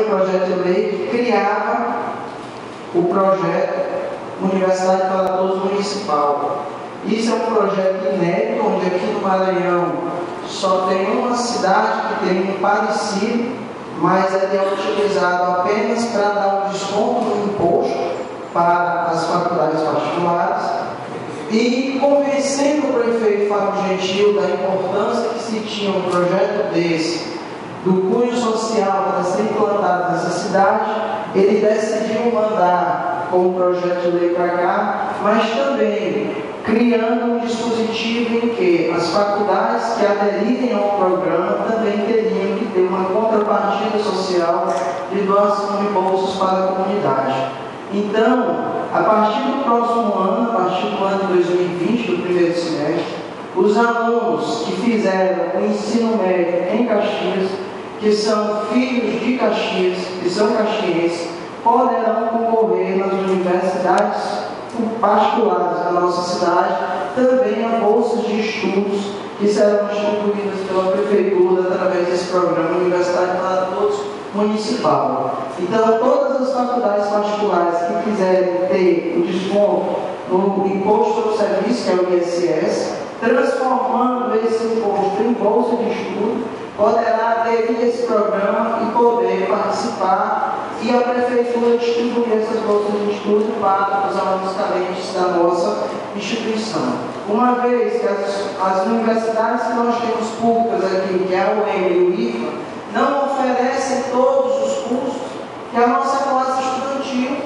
o projeto de lei criava o projeto Universidade para Todos Municipal. Isso é um projeto inédito, onde aqui no Maranhão só tem uma cidade que tem um parecido, mas ele é utilizado apenas para dar um desconto no imposto para as faculdades particulares e convencendo o prefeito Fábio Gentil da importância que se tinha um projeto desse, do cunho social para ser implantado nessa cidade, ele decidiu mandar com o projeto de lei para cá, mas também criando um dispositivo em que as faculdades que aderirem ao programa também teriam que ter uma contrapartida social de doação de bolsas para a comunidade. Então, a partir do próximo ano, a partir do ano de 2020, do primeiro semestre, os alunos que fizeram o ensino médio em Caxias, que são filhos de Caxias, que são caxienses, poderão concorrer nas universidades particulares da nossa cidade, também a bolsas de estudos que serão distribuídas pela Prefeitura através desse programa Universidade para Todos Municipal. Então, todas as faculdades particulares que quiserem ter o desconto no imposto sobre serviço, que é o ISS, transformando esse imposto em bolsa de estudo, poderá a esse programa e poder participar e a Prefeitura distribuir essas bolsas de estudo para os alunos carentes da nossa instituição. Uma vez que as, as universidades que nós temos públicas aqui, que é a UEM e o IFA, não oferecem todos os cursos que a nossa classe estudantil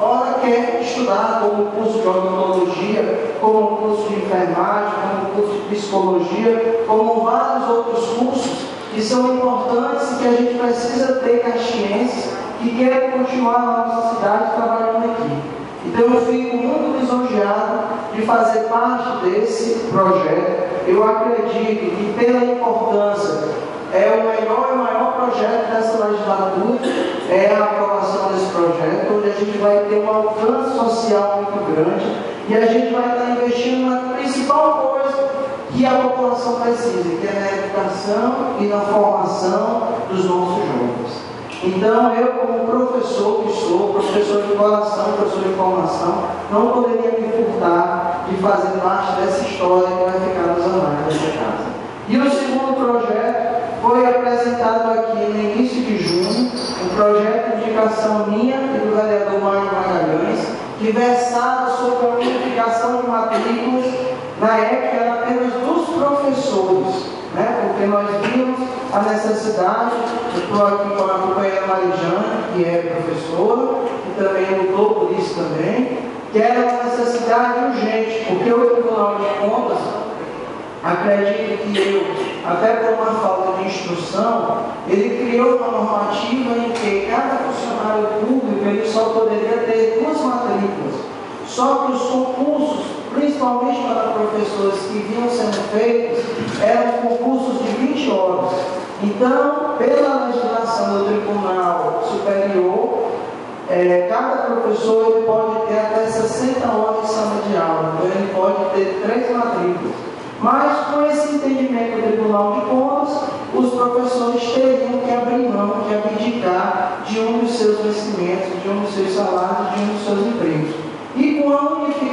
ora quer estudar, como o curso de odontologia, como o curso de enfermagem, como o curso de psicologia, como vários outros cursos que são importantes e que a gente precisa ter caxienses que querem continuar na nossa cidade trabalhando aqui. Então eu fico muito lisonjeado de fazer parte desse projeto. Eu acredito que pela importância é o melhor e maior projeto dessa legislatura, é a aprovação desse projeto, onde a gente vai ter um alcance social muito grande e a gente vai estar investindo na principal coisa que a população precisa, que é na educação e na formação dos nossos jovens. Então, eu, como professor que sou, professor de coração, professor de formação, não poderia me furtar de fazer parte dessa história que vai ficar nos anais dessa casa. E o segundo projeto foi apresentado aqui no início de junho, um projeto de indicação minha e do vereador Mário Magalhães, que versava sobre a unificação de matrículas, na época né? porque nós vimos a necessidade, eu estou aqui com a companheira Marijane, que é professora, e também lutou por isso também, que era uma necessidade urgente, porque o Tribunal de Contas acredito que eu, até por uma falta de instrução, ele criou uma normativa em que cada funcionário público ele só poderia ter duas matrículas. Só que os concursos, principalmente para professores que vinham sendo feitos, eram concursos de 20 horas. Então, pela legislação do Tribunal Superior, é, cada professor ele pode ter até 60 horas de sala de aula, então ele pode ter três matrículas. Mas com esse entendimento do Tribunal de Contas, os professores teriam que abrir mão, que abdicar de um dos seus vencimentos, de um dos seus salários, de um dos seus empregos.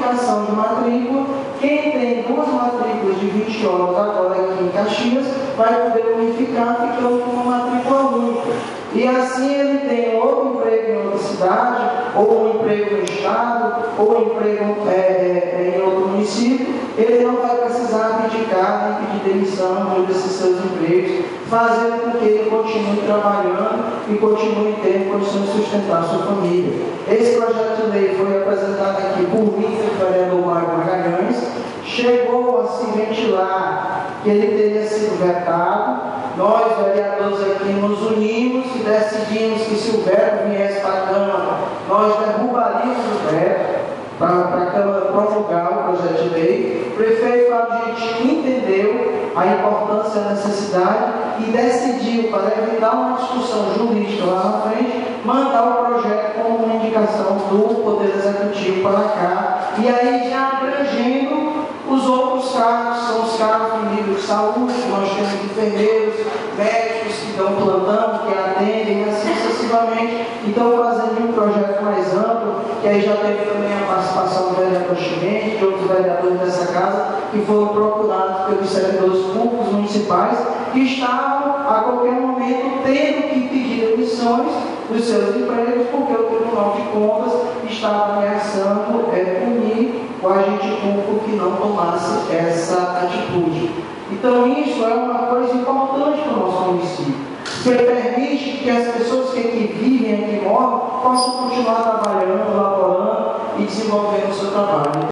Com a unificação de matrícula, quem tem duas matrículas de 20 horas agora aqui em Caxias, vai poder unificar ficando com uma matrícula única. E assim ele tem ou um emprego em outra cidade, ou um emprego no estado, ou um emprego é, é, em outro município, ele não vai precisar abdicar nem pedir demissão de um desses seus empregos, fazendo com que ele continue trabalhando e continue tendo condições de sustentar sua família. Esse projeto de lei foi apresentado aqui por mim, vereador Mário Magalhães, chegou a se ventilar que ele teria sido vetado. Nós, vereadores aqui, nos unimos e decidimos que se o veto viesse para a Câmara, nós derrubaríamos o veto para a Câmara promulgar o projeto de lei. O prefeito Fábio entendeu a importância e a necessidade e decidiu para dar uma discussão jurídica lá na frente, mandar o projeto como uma indicação do Poder Executivo para cá, e aí já abrangendo os outros cargos, são os cargos do nível de saúde, que nós temos enfermeiros, médicos que estão plantando que atendem, e assim sucessivamente. Então, fazendo um projeto mais amplo, que aí já teve também a participação do vereador Chimente, de outros vereadores dessa casa, que foram procurados pelos servidores públicos municipais, que estavam a qualquer momento tendo que pedir emissões dos seus empregos, porque o Tribunal de Contas estava ameaçando é, punir o agente público que não tomasse essa atitude. Então, isso é uma coisa importante para o nosso município. Que permite que as pessoas que aqui vivem, aqui moram, possam continuar trabalhando, laborando e desenvolvendo o seu trabalho.